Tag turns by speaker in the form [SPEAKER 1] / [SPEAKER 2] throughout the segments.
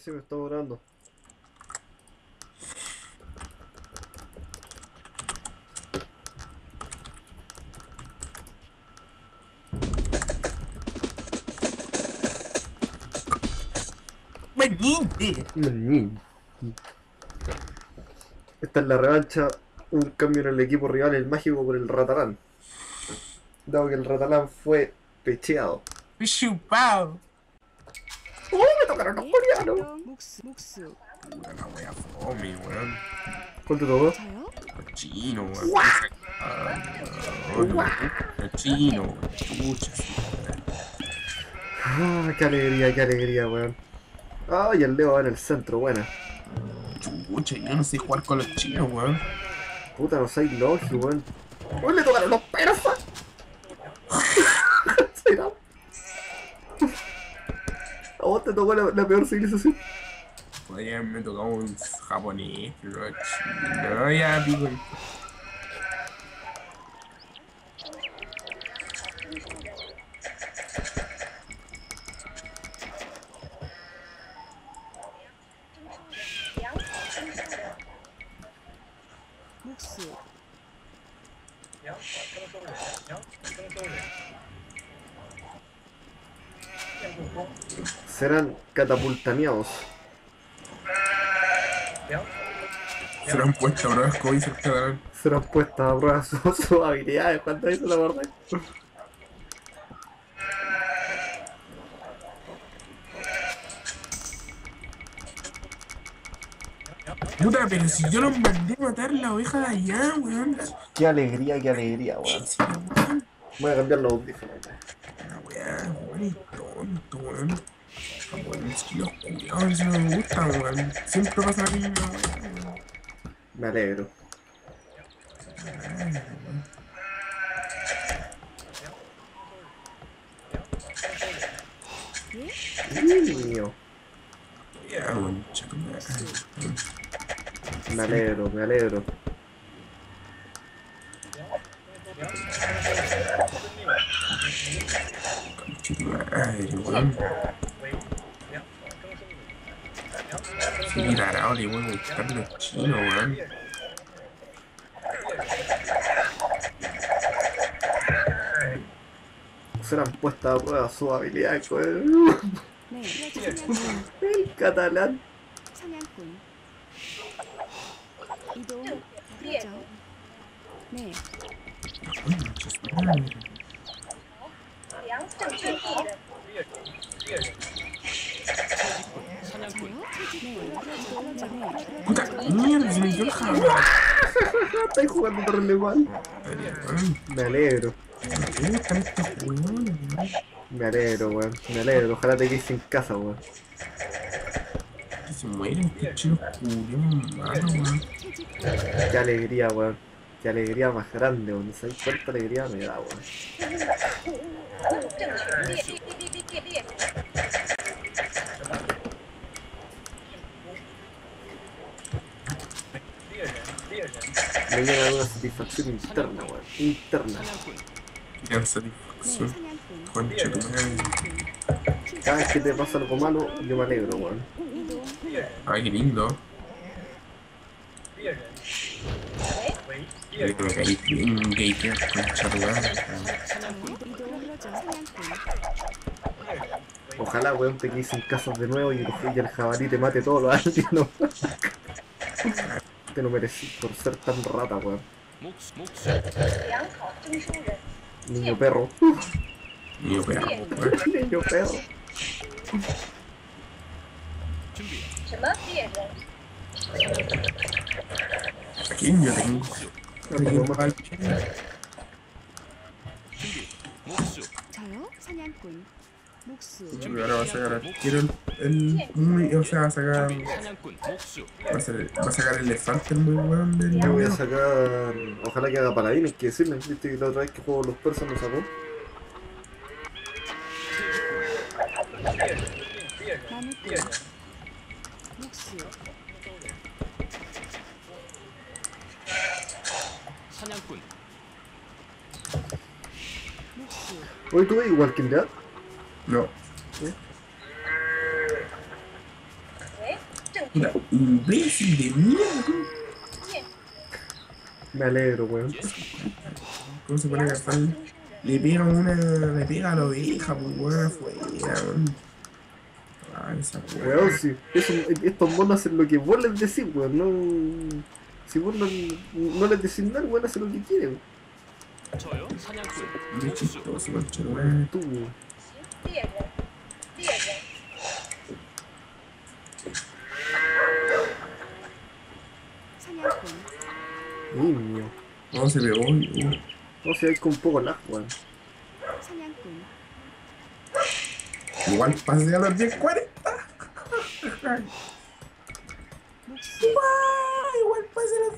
[SPEAKER 1] Se me está orando. Esta es la revancha, un cambio en el equipo rival, el mágico por el Ratalán. Dado que el Ratalán fue pecheado. Pechupado. me tocaron regalo. la wea fome, weón. ¿Cuánto todo? Chino, weón. Chino, Chino, chucha. Ah, qué alegría, qué alegría, weón. Ay, el Leo va en el centro, buena. Chucha, yo no sé jugar con los chinos, weón. Puta, no soy lógico, weón. ¡Hola! tocó la, la peor civilización. Oye, me tocado un japonés, pero ya pico. serán catapultaneados. Serán puestas a brazos y se canal. Serán puestas a brazos sus habilidades, ¿cuántas veces la verdad? Puta, pero si yo los mandé a matar la oveja de allá, weón. Qué alegría, qué alegría, weón. Voy a cambiar los audífonos.
[SPEAKER 2] Eles não me mano. Sempre que eu passo
[SPEAKER 1] Me alegro. su habilidad de uh". El catalán. Puta mierda, Estoy jugando por el igual. Me alegro. Me me alegro, weón. Me alegro. Ojalá te quedes sin casa, weón. Se muere un pinche weón. Qué alegría, weón. Qué alegría más grande, weón. esa cuánta alegría me da,
[SPEAKER 2] weón.
[SPEAKER 1] Me a dar una satisfacción interna, weón. Interna. Gran satisfacción. Cada vez que te pasa algo malo, yo me alegro, weón. Ay, qué lindo. Yo creo que hay un concha tu Ojalá, weón, te quedes en casa de nuevo y el jabalí te mate todo lo no? te no merecí por ser tan rata, weón. Niño perro yo perro, Yo ¿A quién yo tengo? yo ahora va a sacar. Quiero el. o sea, va a sacar. Va a, sacar el muy Yo voy a sacar. Ojalá que haga paladines, que me Viste la otra vez que juego los persas no sacó. tú que Walking Dead? No. de Me alegro, weón. ¿Cómo se pone Le pega una. Le pega a la oveja, pues, weón, weón. Ah, estos monos hacen lo que vos les decís, weón. No. Si vos no, les decís nada, weón, hacen lo que quieren. Bichitos, Diego. Diego. No se ve hoy. No se ve con poco lag, weón. Igual pasé a las
[SPEAKER 2] 10.40.
[SPEAKER 1] igual pasé a las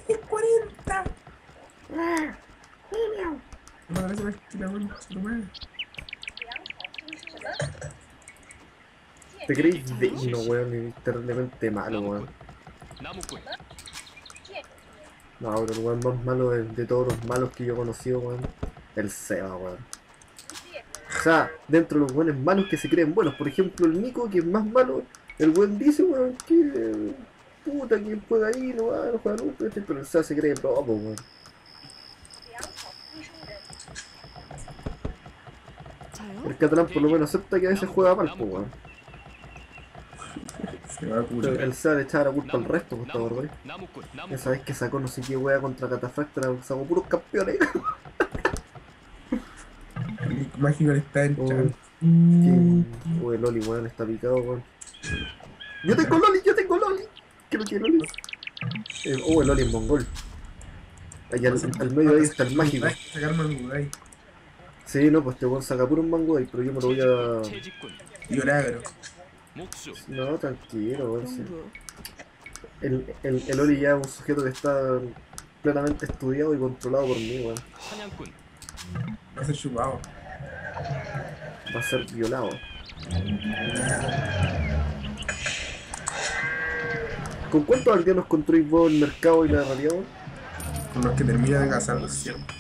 [SPEAKER 2] 10.40 te de uno,
[SPEAKER 1] y Te weón, terriblemente malo, weón. No, pero el weón más malo de, todos los malos que yo he conocido, weón. El Seba, weón. ¡Ja! dentro de los buenos malos que se creen buenos. Por ejemplo, el Nico, que es más malo, el weón dice, weón, que puta, que juega ahí, no va, este, pero el Seba se cree propio, weón. El catalán por lo menos acepta que a veces juega mal, pues, weón. Se va a curar. Él se va a la culpa al resto, por favor, güey. Ya vez que sacó no sé qué wea contra Catafractra, sacó puros campeones. El Mágico le está en oh, chat. Uy, oh, Loli, weón, está picado, weón. Yo tengo Loli, yo tengo Loli. Creo que Loli. Uy, eh, oh, el Loli en bongol. Allá al, el medio ahí está el mágico. Sí, no, pues te este voy a sacar por un mango ahí, pero yo me lo voy a... Llorar, No, tranquilo, weón. El, el, el ya es un sujeto que está plenamente estudiado y controlado por mí, weón. Va a ser chupado. Va a ser violado. ¿Con cuántos aldeanos construís vos el mercado y la realidad, Con los que terminan los siempre.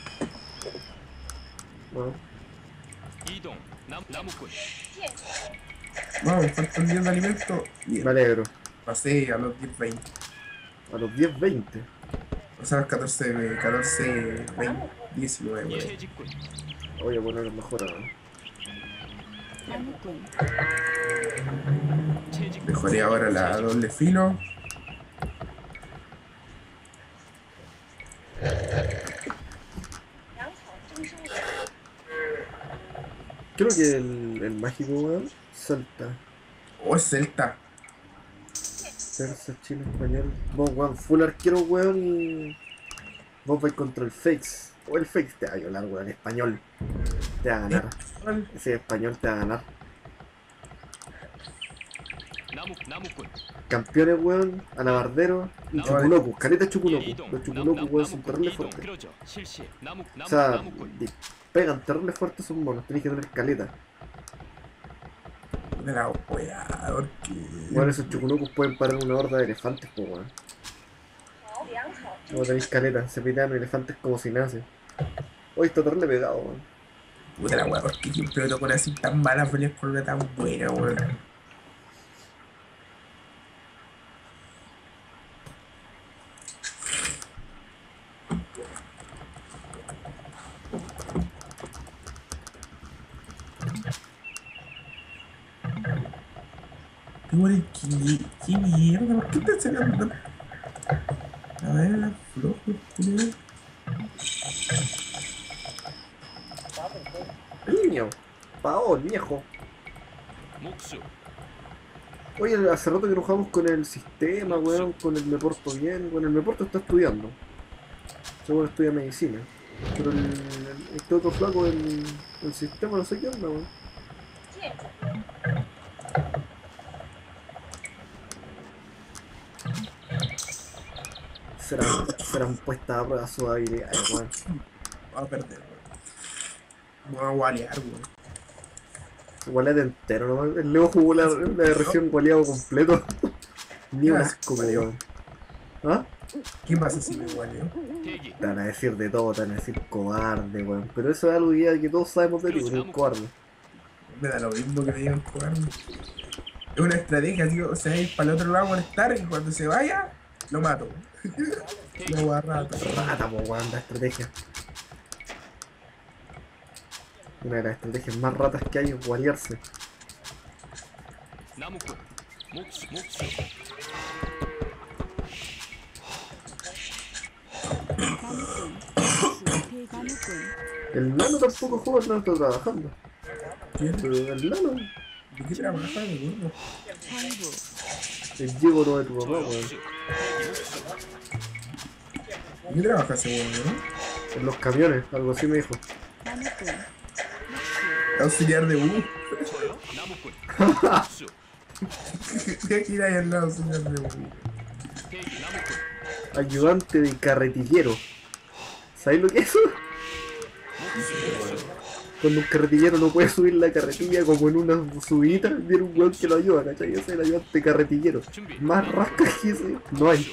[SPEAKER 1] Vamos, faltan 10 de alimento. Bien. Me alegro. Pasé a los 10-20 A los 10 O sea, a 14, 20, 19, bueno. Voy a poner mejor ahora. Mejoré ahora la doble filo. Creo que el, el mágico, weón, salta. Oh, es celta. Persa, chino, español. Vos, weón, full arquero, weón, y. Vos vais contra el fakes. O oh, el fakes te va a violar, weón, español. Te va a ganar. Ese español te va a ganar. Pues campeones, weón, alabarderos y no, caleta caleta Los chuculocus, weón, son terribles fuertes. O sea, pegan terribles fuertes son monos, tenéis que tener caleta. La Bueno, esos chuculocus pueden parar una horda de elefantes, pues, weón. No tenéis caleta, se pitean elefantes como si nace. Hoy está terrible pegado, weón. Puta la weá, porque con siempre así tan mala feliz por una tan buena, weón? qué te A ver, flojo, culiao. Niño, pao, viejo. Oye, hace rato que nos jugamos con el sistema, weón, con el me porto bien. Bueno, el me porto está estudiando. Seguro estudia medicina. Pero el, este otro flaco, el, el sistema, no sé qué onda, weón. serán, puesta a prueba habilidad, Ay, weón. Va a perder, weón. Va a gualear, weón. Gualeate entero, ¿no? El Leo jugó la, la gualeado completo. Ni un asco, weón. ¿Ah? ¿Qué pasa si me gualeo? Te a decir de todo, te a decir cobarde, weón. Pero eso es algo que todos sabemos de ti, que un cobarde. Me da lo mismo que me digan cobarde. Es una estrategia, tío. O sea, ir para el otro lado a molestar y cuando se vaya, lo mato. No guarda. rata. Rata, po, la estrategia. Una de las estrategias más ratas que hay es guarearse. El lano tampoco juega tanto trabajando. ¿Quién? El lano? ¿De qué trabaja mi El Diego no de tu papá, weón. ¿De qué trabaja ese weón, no? En los camiones, algo así me dijo. Auxiliar de bus. ¿Qué que ahí al lado, auxiliar de bus. Ayudante de carretillero. ¿Sabes lo que es eso? cuando un carretillero no puede subir la carretilla como en una subida, viene un weón que lo ayuda, ¿cachai? Ese es el ayudante carretillero. Más rasca que ese, no hay.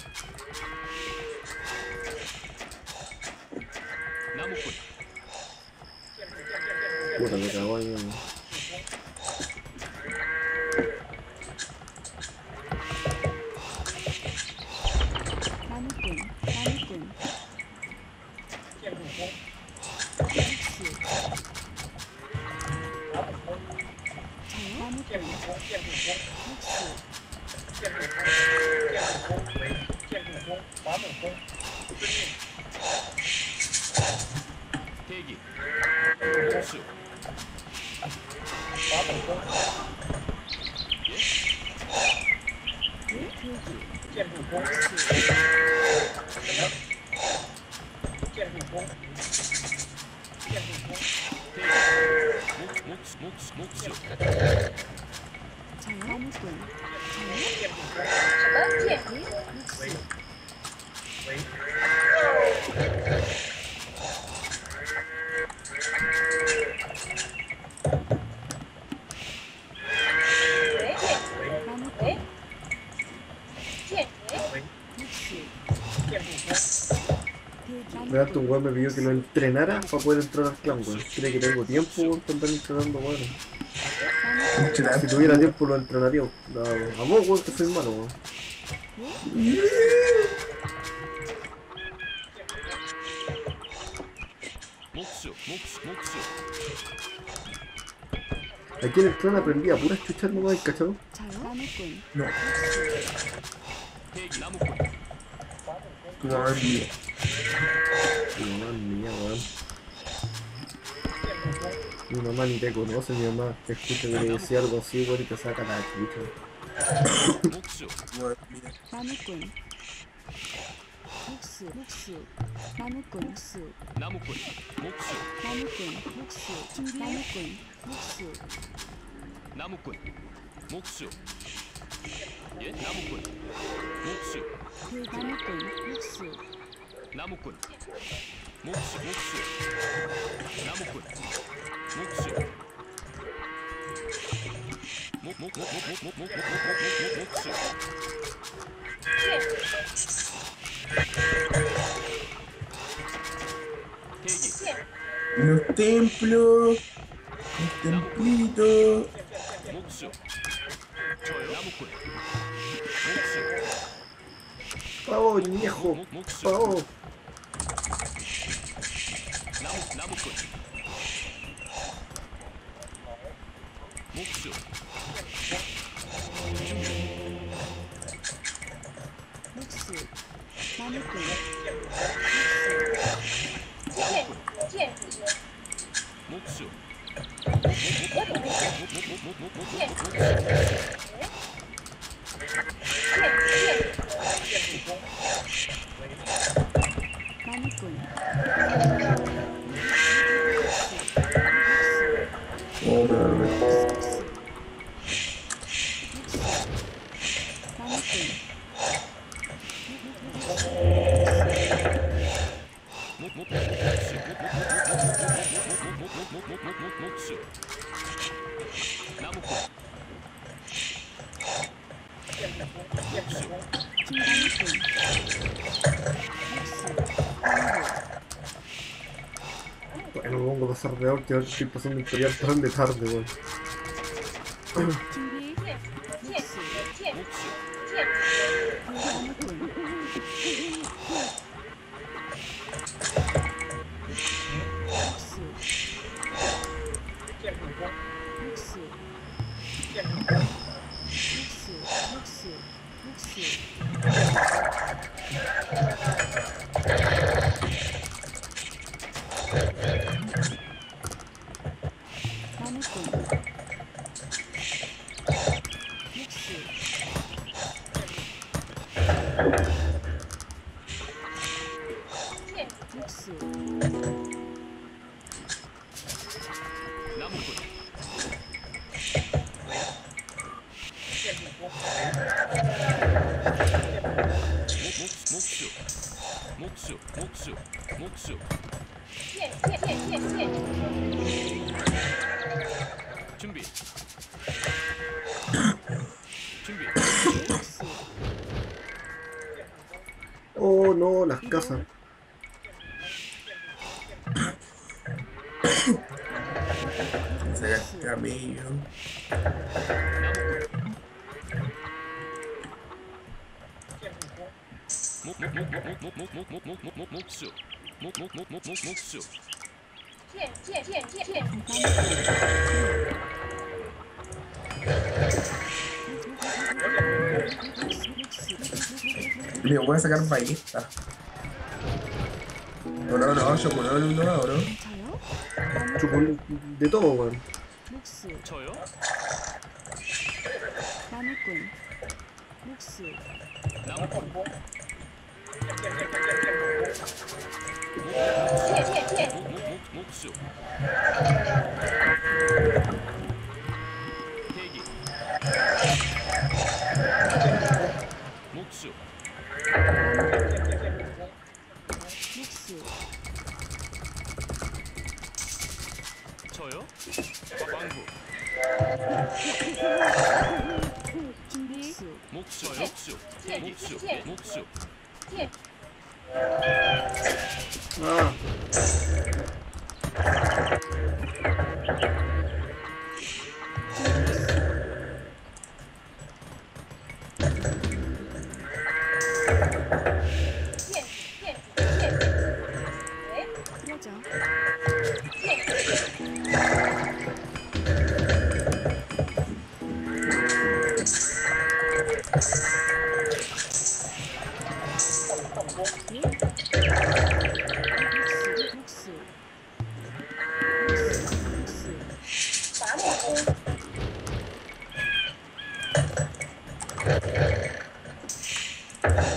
[SPEAKER 1] 남았군. 뭐다 왜 나와요? weón me pidió que lo entrenara para poder entrar al clan, weón. Cree que tengo tiempo, para andar entrenando, weón. Si tuviera tiempo lo entrenaría, weón. A vos, weón, que soy malo, weón. Aquí en el clan aprendí a puras no nomás, ¿cachado? No. No. Mi mamá ni te conoce, mi mamá te escucha que le decía algo así, güey, y te saca la chucha. 나무
[SPEAKER 2] 꾼목수나무 a 목수
[SPEAKER 3] 나무꾼 Los
[SPEAKER 1] templos, los templitos. Pavo, viejo,
[SPEAKER 2] 不不不不
[SPEAKER 1] de alrededor que hoy estoy pasando el allá tan de tarde,
[SPEAKER 2] weón.
[SPEAKER 1] las casas. camino. voy a sacar ballista. Ahora, ahora, yo por ahora, ahora, ahora. Yo por de todo, weón. 목수. 저요?
[SPEAKER 2] 나무꾼. 목수. 나무꾼. 목수. しようよくしようよくしようよくしよ
[SPEAKER 3] ううん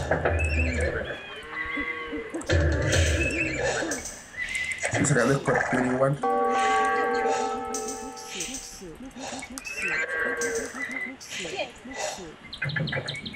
[SPEAKER 1] Bisa kali kok pilihan. Thank you.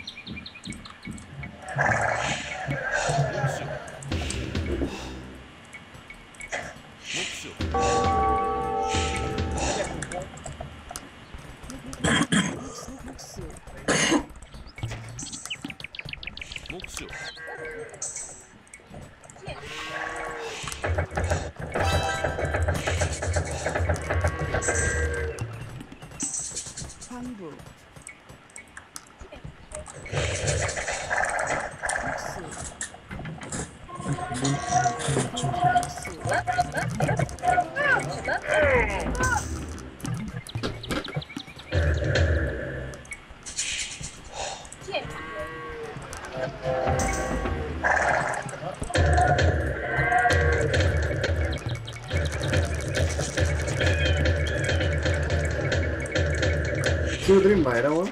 [SPEAKER 1] madera, weón?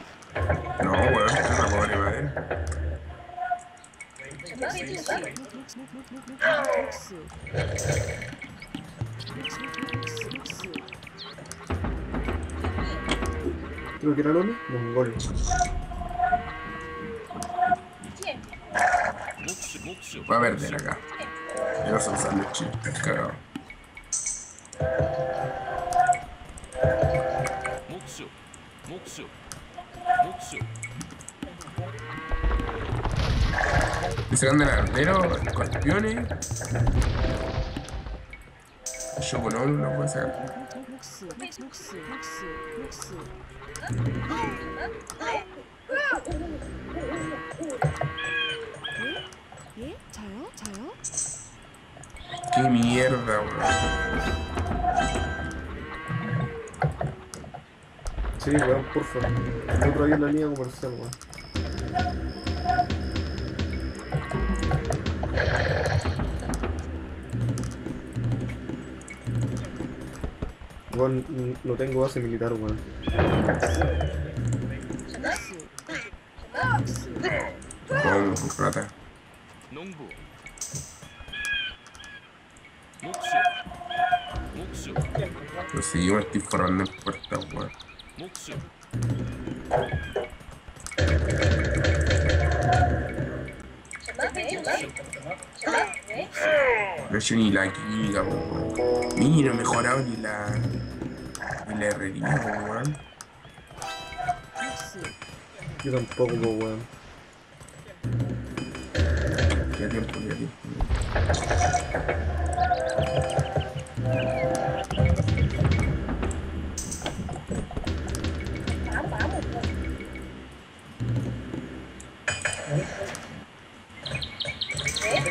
[SPEAKER 1] No, weón, no una madre madera. Creo que era Loli, no, Va a ver, acá. Yo soy sándwich, acá. Le el el escorpiones. Chocolón lo voy a sacar. ¡Qué mierda, bro Sí, weón, porfa. favor. No la línea comercial,
[SPEAKER 2] weón. Weón, no tengo base militar, weón. Pues
[SPEAKER 1] weón, rata. yo estoy forrando ni y la guía, Ni ni la. ni la herrería, Yo tampoco, weón. Ya tiempo,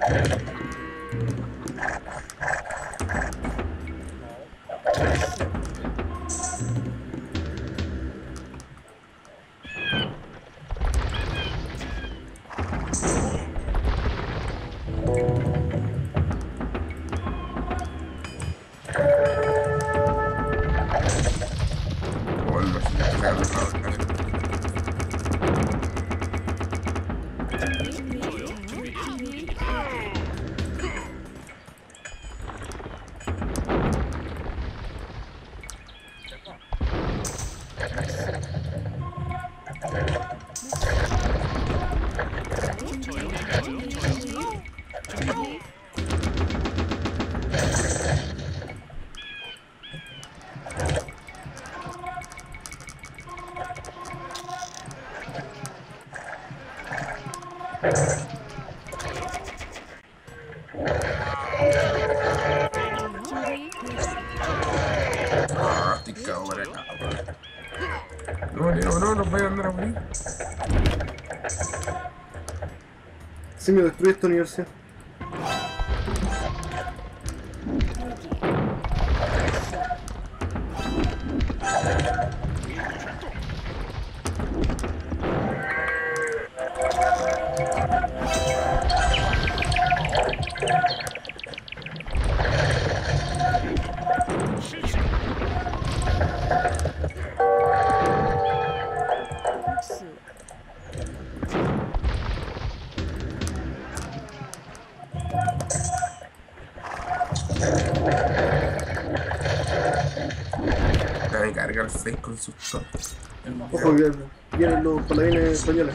[SPEAKER 1] Thank you. Si me destruye esta universidad. el subsol. Ojo, vienen, vienen los paladines españoles.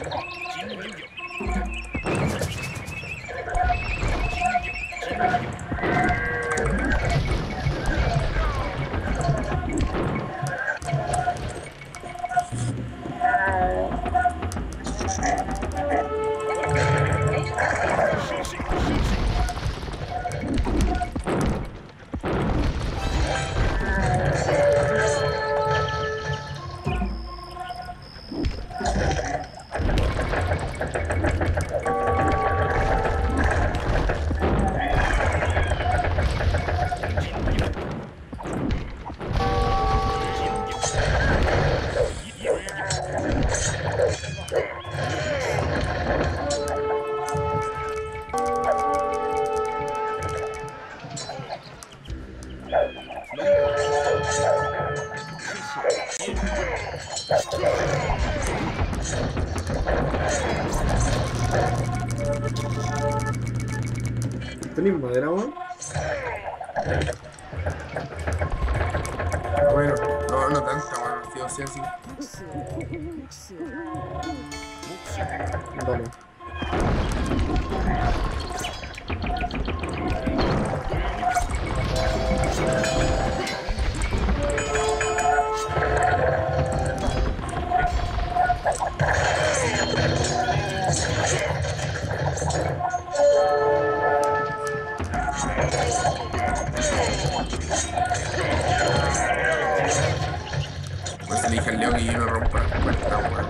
[SPEAKER 2] Pues elige el león y yo me rompo la puerta, weón.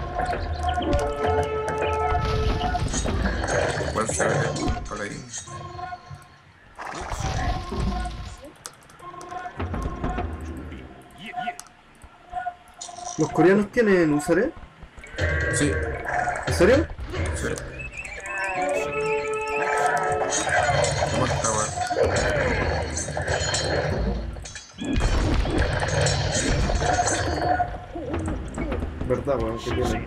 [SPEAKER 2] ¿Cuál se ve
[SPEAKER 1] por ahí? ¿Los coreanos tienen usaré? Sí. ¿En que tiene.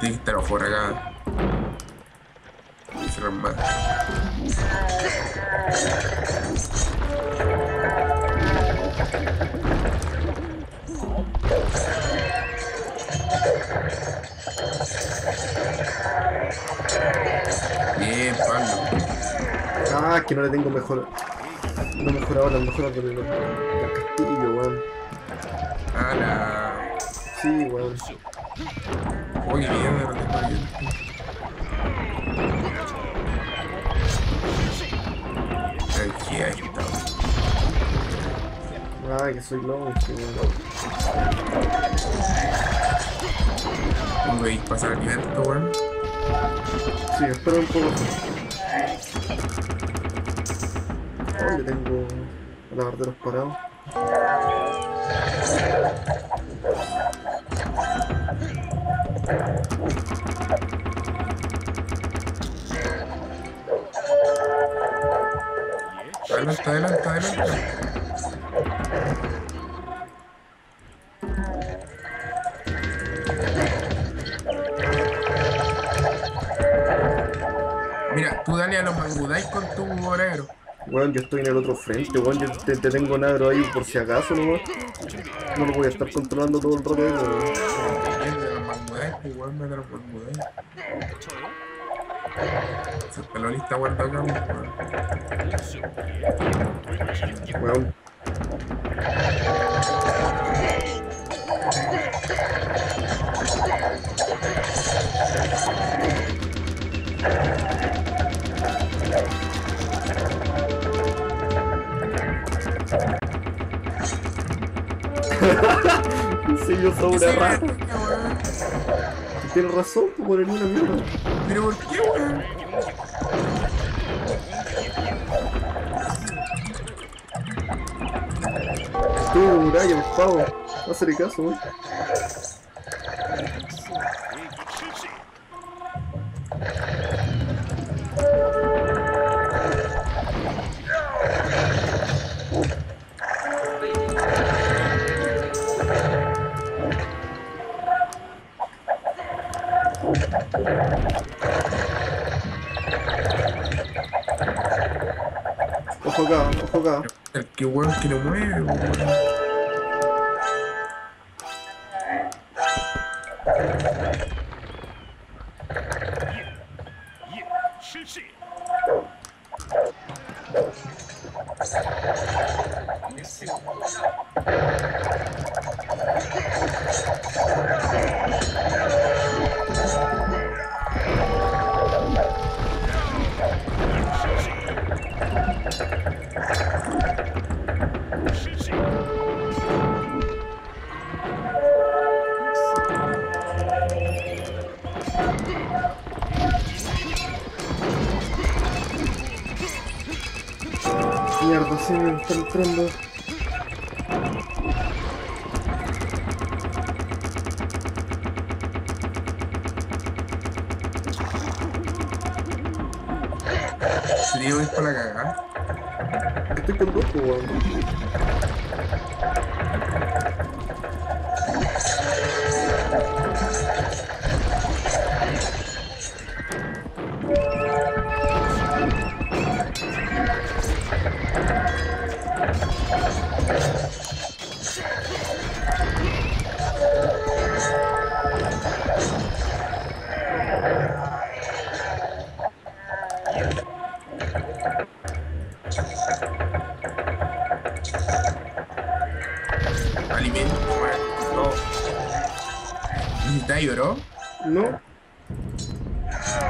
[SPEAKER 1] Sí, te lo fue regada. Se más.
[SPEAKER 2] Bien, Pablo.
[SPEAKER 1] Ah, que no le tengo mejor. No mejor ahora, mejor con el, con el castillo, weón. Ah, la. Sí, weón. Oye, mierda,
[SPEAKER 2] Ay, aquí está.
[SPEAKER 1] Ay, que soy lobo, que weón. Voy a pasar el nivel, weón. Sí, espero un poco. Oh, yo tengo la de los parados. no de los mangudais con tu morero. Weón, yo estoy en el otro frente, weón. Yo te, tengo tengo negro ahí por si acaso, ¿no? No lo voy a estar controlando todo el rato, pues,
[SPEAKER 2] weón. de los mangudais, igual me de los mangudais
[SPEAKER 1] pelonista guarda acá, weón. Weón,
[SPEAKER 2] sí, yo soy una
[SPEAKER 1] Tienes razón, tú pues, poner una mierda. Pero ¿por qué, weón? Tú, caso, jogado, hemos jugado. El que weón tiene mueve, weón. No.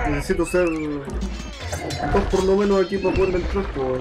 [SPEAKER 1] Necesito ser dos por lo menos aquí para poder entrar, pues.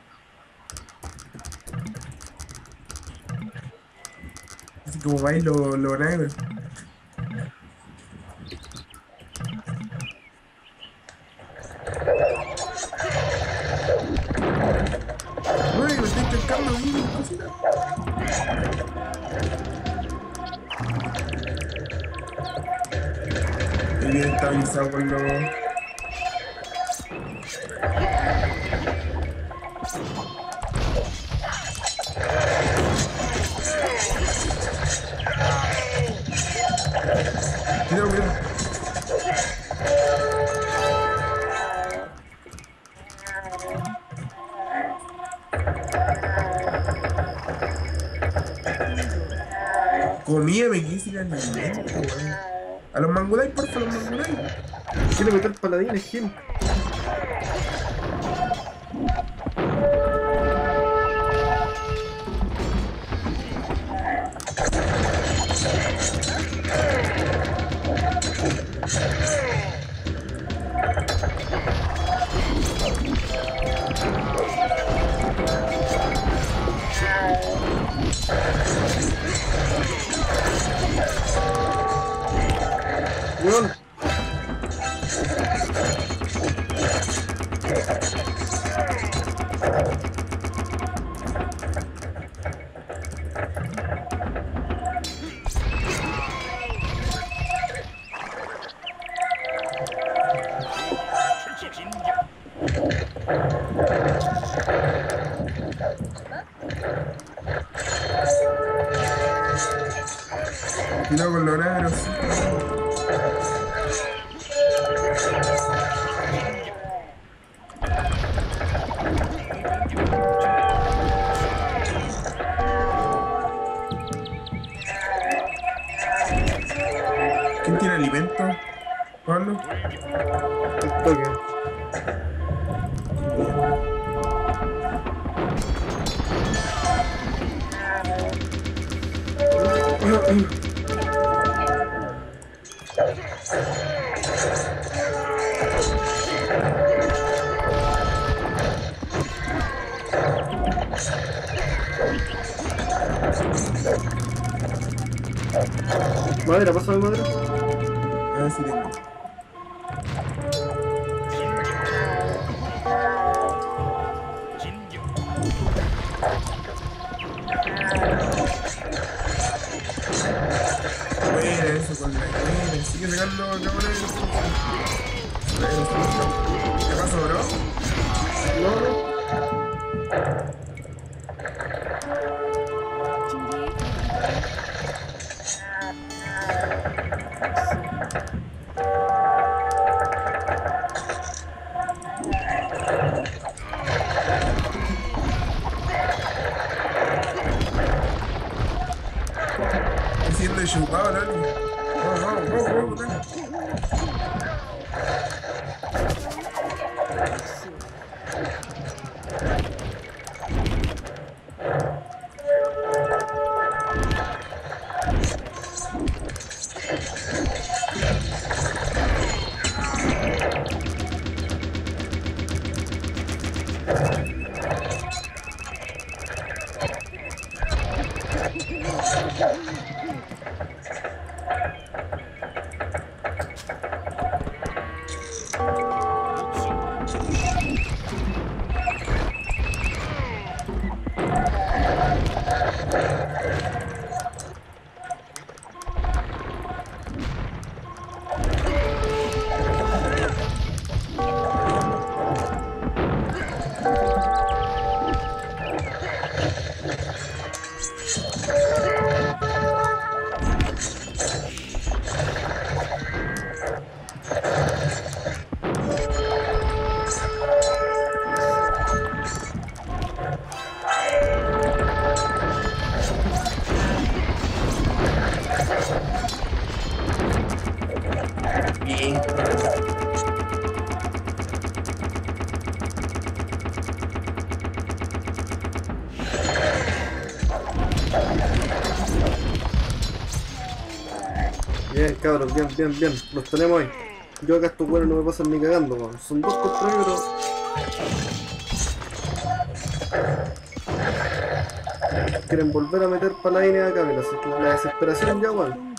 [SPEAKER 1] como vais lo, lo van kim? cabros, bien, bien, bien. Los tenemos ahí. Yo acá estos buenos no me pasan ni cagando, Son dos contra mí, pero... Quieren volver a meter para la línea de acá, La desesperación ya, weón.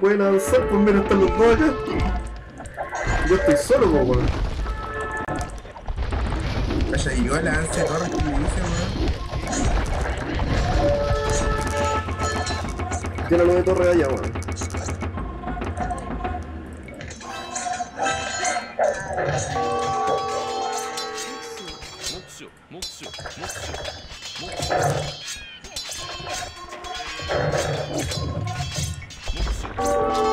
[SPEAKER 1] pueden avanzar, por pues, menos están los dos acá. Yo estoy solo, como, pues, weón. Allá y yo la ansia torres que me dice, weón. Tiene lo de torre allá, weón.
[SPEAKER 3] Thank you.
[SPEAKER 2] Música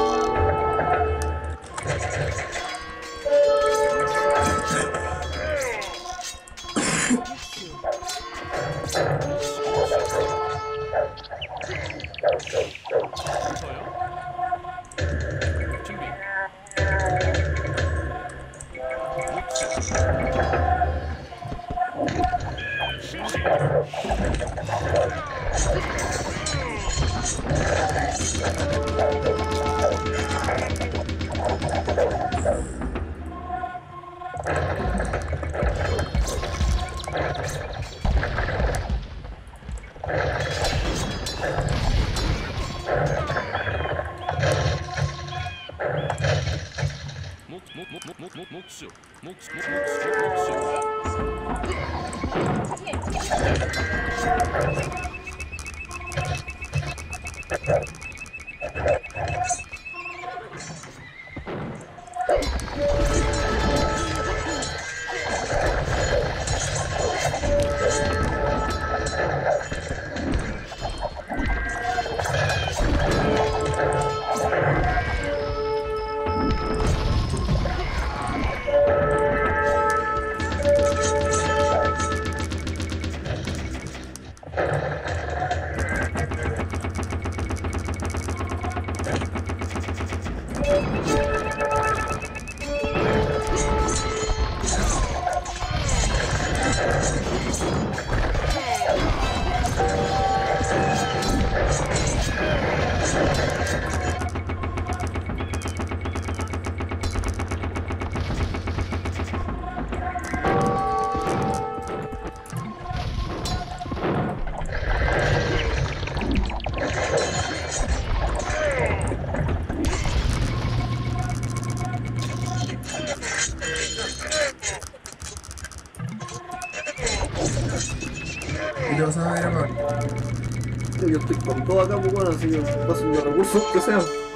[SPEAKER 1] assunto, Cassiano?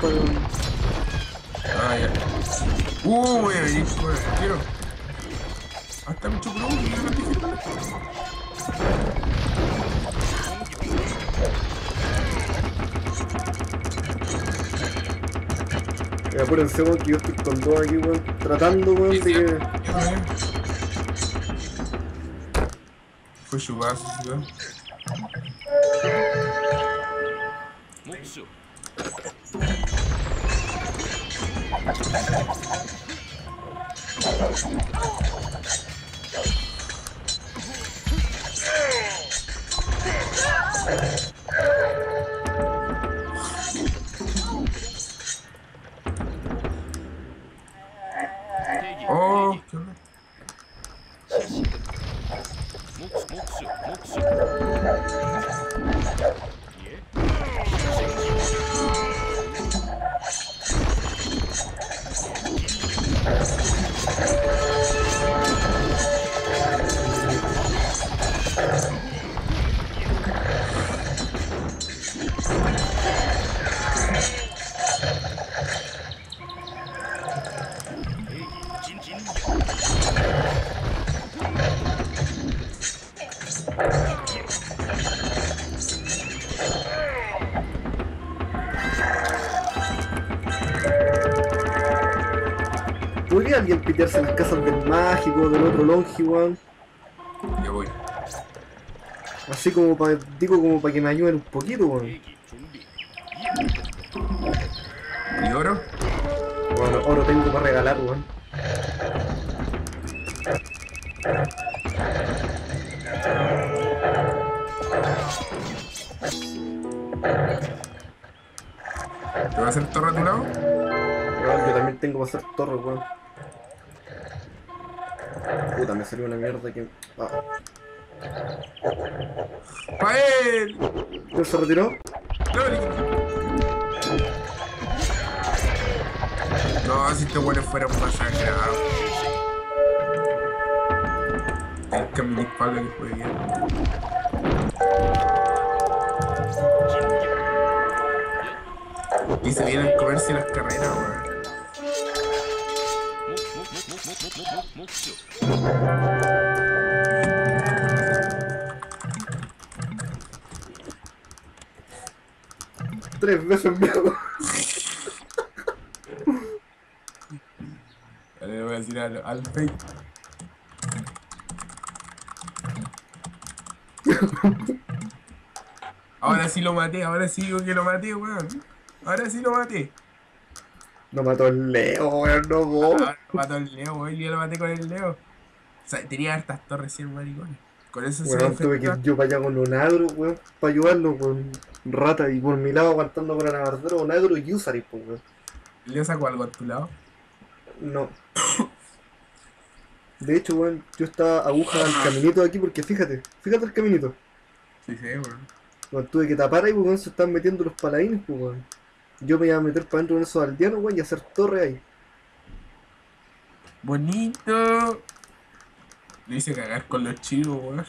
[SPEAKER 1] perdón.
[SPEAKER 2] Ah, ya. Uh, wey, aí con el tiro. Ah, me muito uno, yo no te quiero.
[SPEAKER 1] Ya, apúrense, weón, que yo estoy con dos aquí, weón. Tratando, weón, de que. Fue su base, weón. en las casas del mágico, del otro Longiwan. Yo voy. Así como para, digo como para que me ayuden un poquito, weón. ¡Pael! ¿No se retiró? No, si este bueno fuera un masacrado. el juegue. Y se vienen a comerse las carreras, weón. tres veces
[SPEAKER 3] Le voy a decir al,
[SPEAKER 2] ahora
[SPEAKER 1] sí lo maté, ahora sí digo que lo maté, weón. Ahora sí lo maté. No mató el Leo, weón, no vos. Ah, mató el Leo, weón. Yo lo maté con el Leo. tenía hartas torres el maricón con eso tuve que ir yo para con un agro, weón, para ayudarlo, con Rata, y por mi lado aguantando con Anabardero, un agro y Usaris, pues, weón. ¿Le saco algo a tu lado? No. De hecho, weón, yo estaba aguja al caminito de aquí porque fíjate, fíjate el caminito. Sí, sí, weón. Bueno, tuve que tapar ahí, weón, se están metiendo los paladines, pues, weón. Yo me iba a meter para dentro de esos aldeanos, weón, y hacer torre ahí. Bonito. Me hice cagar con los chivos, weón.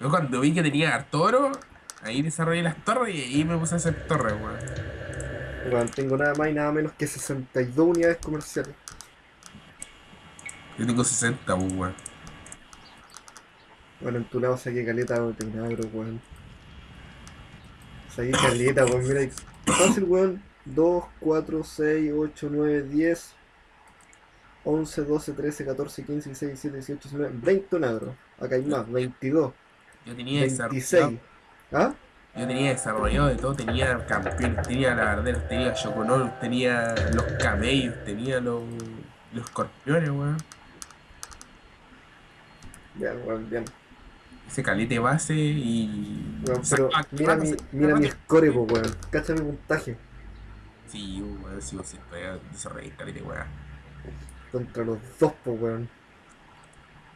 [SPEAKER 1] Yo cuando vi que tenía toro, ahí desarrollé las torres y ahí me puse a hacer torres, weón. Weón, tengo nada más y nada menos que 62 unidades comerciales. Yo tengo 60, pues, weón. Bueno, en tu lado saqué caleta, de agro, weón. Saqué caleta, weón, mira. Fácil, weón. 2, 4, 6, 8, 9, 10, 11, 12, 13, 14, 15, 16, 17, 18, 19, 21 agro. Acá hay más, 22. Yo tenía 26. ¿Ah? Yo tenía desarrollado de todo, tenía campeones, tenía lavarderos, tenía choconol, tenía los cabellos, tenía los, los escorpiones, weón. Bien, weón, bien. Ese calete base y. pero mira, mi, mira mi score, weón. Cacha mi puntaje. Sí, weón, si vos el calete, weón. Contra los dos, po, weón.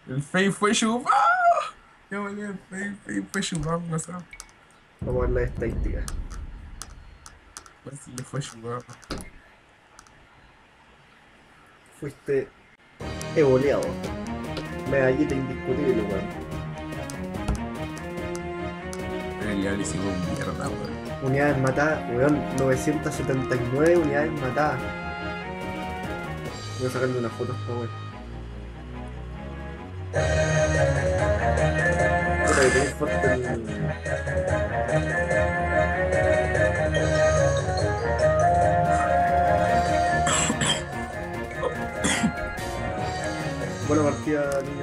[SPEAKER 1] El Fey fue chupado. ¡Ah! Ya me el Fey, Fey fue chupado, no sabes? Vamos a ver las estadísticas. Pues le fue chupado. Fuiste evoleado. Medallita indiscutible, weón. El eh, le hicimos mierda, weón. Unidades matadas, weón, 979 unidades matadas. Voy a sacarle una foto esta wey. Ahora que tenés fuerte el... Buena partida, niño.